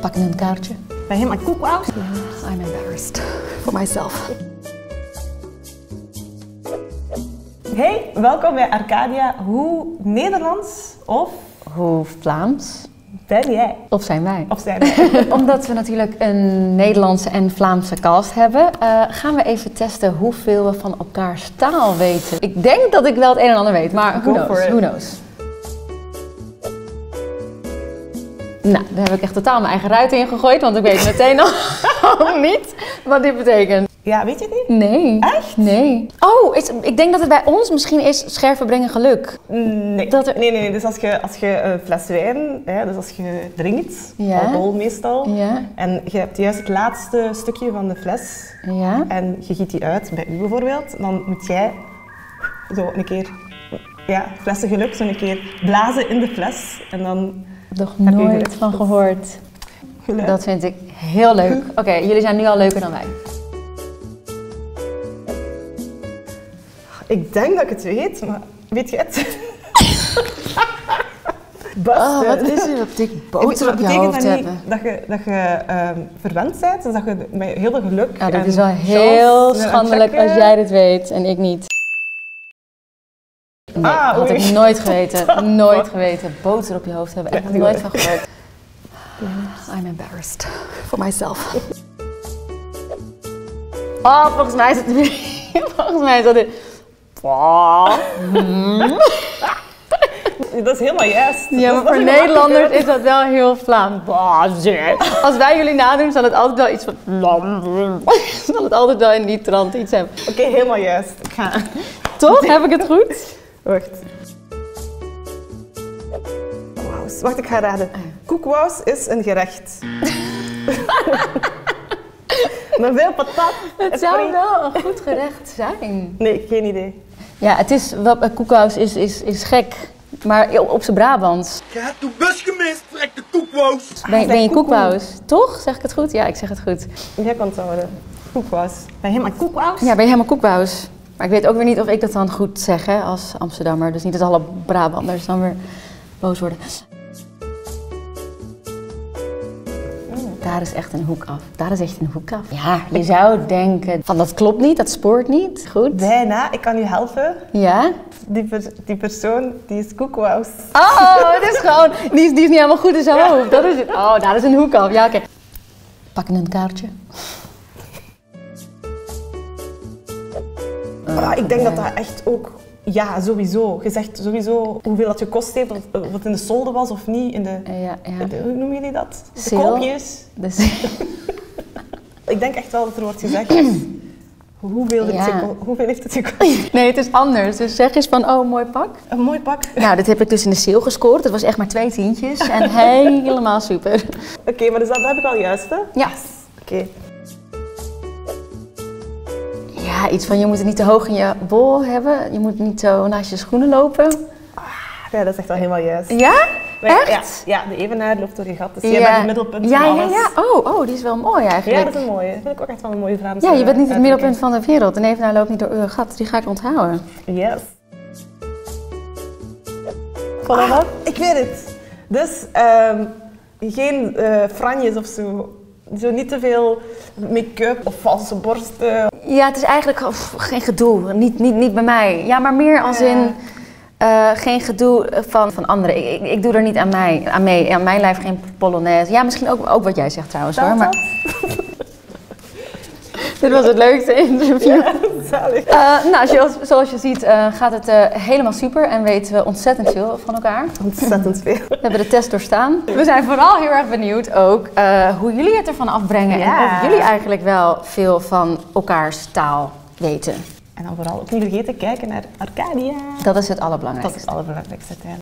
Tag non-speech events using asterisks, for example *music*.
Pakken een kaartje. Ben je helemaal koekwous? I'm embarrassed for myself. Hey, welkom bij Arcadia. Hoe Nederlands of Hoe Vlaams? ben jij? Of zijn wij? Of zijn wij? *laughs* Omdat we natuurlijk een Nederlandse en Vlaamse cast hebben, eh, gaan we even testen hoeveel we van elkaars taal weten. Ik denk dat ik wel het een en ander weet, maar who Go knows? Who knows? Nou, daar heb ik echt totaal mijn eigen ruit in gegooid, want ik weet meteen al *laughs* niet wat dit betekent. Ja, weet je het niet? Nee. Echt? Nee. Oh, is, ik denk dat het bij ons misschien is scherven brengen geluk. Nee. Dat er- nee, nee, nee. Dus als je, als je een fles wijn, hè, dus als je drinkt, Ja. alcohol meestal, Ja. en je hebt juist het laatste stukje van de fles Ja. en je giet die uit, bij u bijvoorbeeld, dan moet jij zo een keer, ja, flessen geluk, zo een keer blazen in de fles en dan Nog Heb je nooit geluk? van gehoord. geluid. Dat vind ik heel leuk. Oké, jullie zijn nu al leuker dan wij. Ik denk dat ik het weet, maar weet je het? *laughs* Oh, wat eh, is er op dik Ik boter op je betekent hoofd dat niet dat je, dat je ehm, verwend bent, dus dat je met heel veel geluk Ja, dat is wel heel schandelijk als jij dit weet en ik niet. Nee, Ah, had ik nooit geweten. *laughs* Nooit geweten. Boter op je hoofd hebben. Echt nooit van gehoord. I'm embarrassed *laughs* for myself. Oh, volgens mij is het... *laughs* volgens mij is dat dit... Dat is helemaal juist. Ja, maar voor helemaal Nederlanders is dat wel heel Vlaams. Als wij jullie nadoen, zal het altijd wel iets van... zal het altijd wel in die trant iets hebben. Oké, helemaal juist. Ik ga... Toch? Heb ik het goed? Wacht. Wauws. Wacht, ik ga raden. Ah. Koekwous is een gerecht. *laughs* Met veel patat. Het zou wel een goed gerecht zijn. Nee, geen idee. Ja, het is... Wat, eh, koekhuis is, is, is gek. Maar op zijn Brabants. Je hebt de bus gemist, vrek de koekwoos. Ben, ben je koekoe. koekhuis? Toch? Zeg ik het goed? Ja, ik zeg het goed. Jij kan het houden. Koekwous. Ben je helemaal koekwous? Ja, ben je helemaal koekhuis? Maar ik weet ook weer niet of ik dat dan goed zeg hè, als Amsterdammer. Dus niet dat alle Brabanders dan weer boos worden. Daar is echt een hoek af. Daar is echt een hoek af. Ja, je zou denken van dat klopt niet, dat spoort niet. Goed. Bijna. Ik kan u helpen. Ja? Die, per- die persoon, die is koekwous. Oh, het is gewoon, die is, die is niet helemaal goed in zijn hoofd. Dat is het. Oh, daar is een hoek af. Ja, oké. Pakken een kaartje. Ah, ik denk dat dat echt ook... Ja, sowieso. Je zegt sowieso hoeveel dat gekost heeft, of, of het in de solde was of niet. In de, Eh, ja, ja. de- hoe noem je dat? De koopjes. Dus, *laughs* Ik denk echt wel dat er wordt gezegd, hoeveel, Ja. het hoeveel heeft het gekost? *laughs* nee, het is anders. Dus zeg eens van, oh, mooi pak. Een mooi pak. Nou, dit heb ik dus in de sale gescoord. Het was echt maar twee tientjes. En *laughs* helemaal super. Oké, maar dus dat, dat heb ik al juist, hè? Ja. Oké. Ja, iets van je moet het niet te hoog in je bol hebben. Je moet niet zo naast je schoenen lopen. Ja, dat is echt wel helemaal juist. Ja? Maar Echt? Ja, ja, de evenaar loopt door je gat, dus jij bent het middelpunt ja, van ja, alles. ja. Oh, oh, die is wel mooi Ja, eigenlijk. dat is een mooie. Dat vind ik ook echt wel een mooie Vlaamse Ja, je bent niet het middelpunt van de wereld. En evenaar loopt niet door uw gat. Die ga ik onthouden. Yes. Ah, ik weet het. Dus ehm, geen eh franjes of zo. Zo niet te veel make-up of valse borsten. Ja, het is eigenlijk pff, geen gedoe. Niet, niet, niet bij mij. Ja, maar meer als in eh, geen gedoe van, van anderen. Ik, ik, ik doe er niet aan, mij, aan mee. Aan mijn lijf geen polonaise. Ja, misschien ook, ook wat jij zegt trouwens hoor. Maar *laughs* dit was het leukste interview. Zalig. Eh, nou, zoals, zoals je ziet eh, gaat het eh, helemaal super en weten we ontzettend veel van elkaar. Ontzettend veel. We hebben de test doorstaan. We zijn vooral heel erg benieuwd ook hoe jullie het ervan afbrengen. Ja. En of jullie eigenlijk wel veel van elkaars taal weten. En dan vooral ook niet vergeten kijken naar Arcadia. Dat is het allerbelangrijkste. Dat is het allerbelangrijkste.